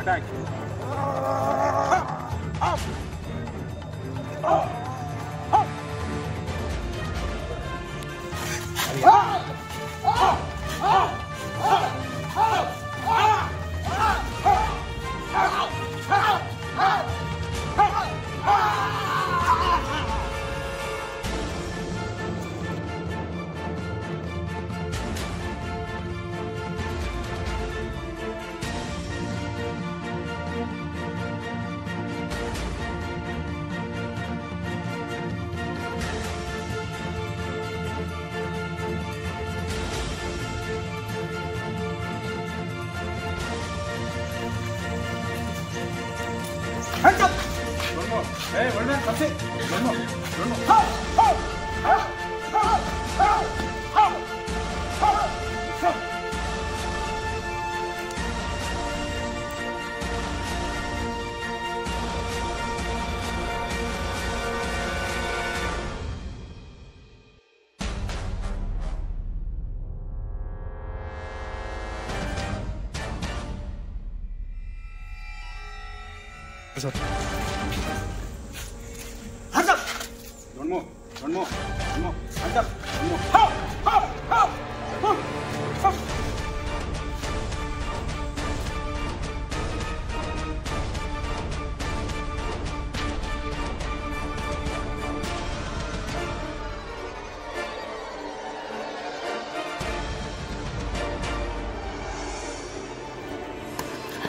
Attack. Up. Up. Up. Up. Up. Up. 발전 멀모 에 월면 같이. 멀모 멀모 하하하하하. 그래서 한장 연모 연모 연모 한장 연모 하하하하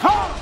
Ha!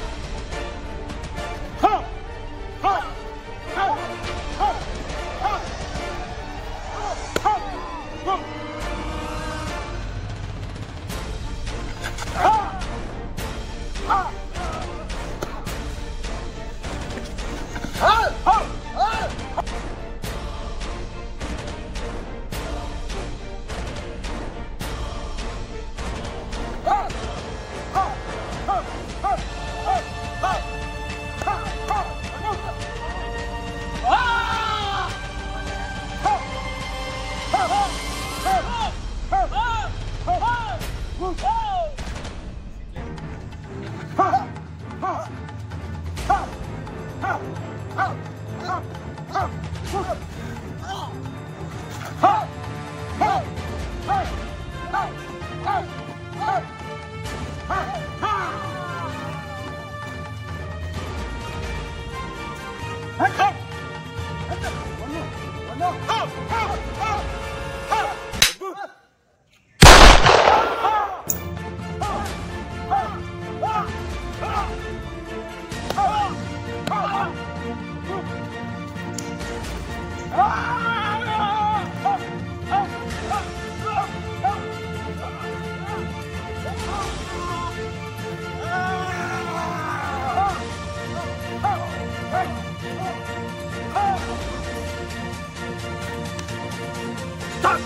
Stop!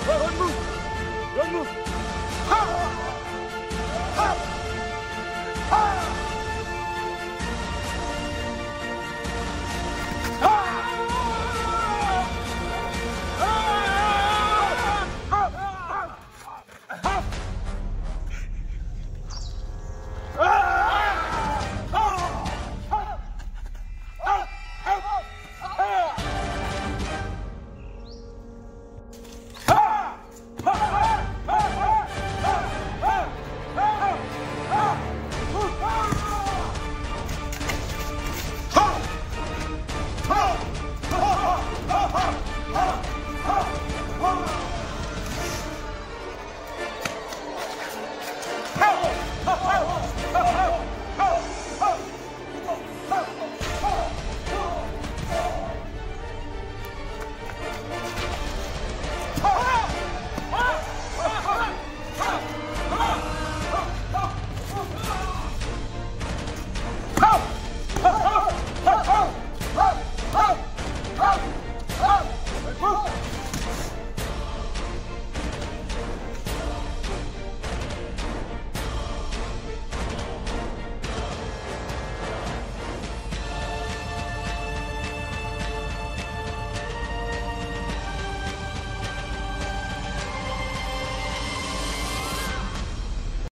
Don't move! Don't move! Ha!